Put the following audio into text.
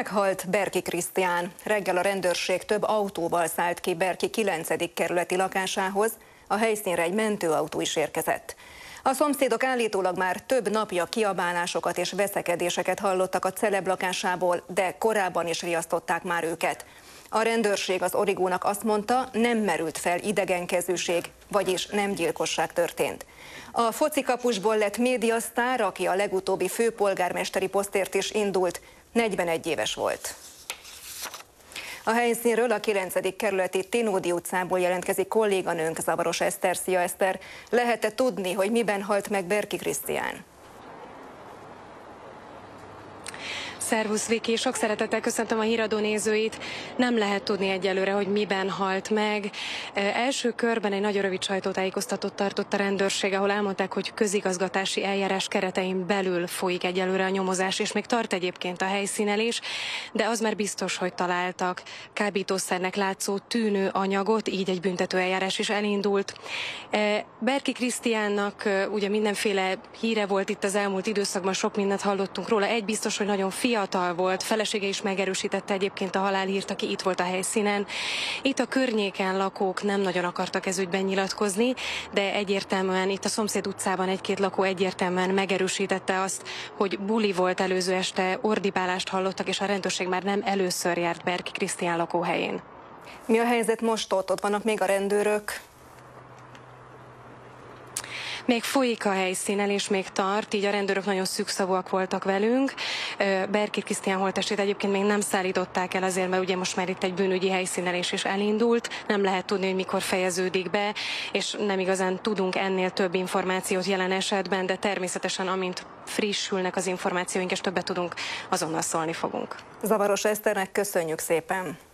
Meghalt Berki Krisztián. Reggel a rendőrség több autóval szállt ki Berki 9. kerületi lakásához, a helyszínre egy mentőautó is érkezett. A szomszédok állítólag már több napja kiabálásokat és veszekedéseket hallottak a celeb lakásából, de korábban is riasztották már őket. A rendőrség az Origónak azt mondta, nem merült fel idegenkezűség, vagyis nem gyilkosság történt. A focikapusból lett médiasztár, aki a legutóbbi főpolgármesteri posztért is indult, 41 éves volt. A helyszínről a 9. kerületi Tinódi utcából jelentkezik kolléganőnk Zavaros Eszter. Szia Eszter! Lehet-e tudni, hogy miben halt meg Berki Krisztián? Szervusz Viki, sok szeretettel köszöntöm a híradó nézőit. Nem lehet tudni egyelőre, hogy miben halt meg. Első körben egy nagyon rövid sajtótájékoztatót tartott a rendőrség, ahol elmondták, hogy közigazgatási eljárás keretein belül folyik egyelőre a nyomozás, és még tart egyébként a helyszínelés, de az már biztos, hogy találtak kábítószernek látszó tűnő anyagot, így egy büntető eljárás is elindult. Berki Krisztiánnak ugye mindenféle híre volt itt az elmúlt időszakban, sok mindent hallottunk róla. Egy biztos, hogy nagyon fiatal, fiatal volt, felesége is megerősítette egyébként a halálhírt, aki itt volt a helyszínen. Itt a környéken lakók nem nagyon akartak ez ügyben nyilatkozni, de egyértelműen itt a szomszéd utcában egy-két lakó egyértelműen megerősítette azt, hogy buli volt előző este, ordibálást hallottak, és a rendőrség már nem először járt Berki Krisztián lakóhelyén. Mi a helyzet most ott? Ott vannak még a rendőrök? Még folyik a helyszínen, és még tart, így a rendőrök nagyon szűkszavúak voltak velünk. Berkit Krisztián holtestét egyébként még nem szállították el azért, mert ugye most már itt egy bűnügyi helyszínelés is elindult, nem lehet tudni, hogy mikor fejeződik be, és nem igazán tudunk ennél több információt jelen esetben, de természetesen amint frissülnek az információink, és többet tudunk, azonnal szólni fogunk. Zavaros Eszternek köszönjük szépen!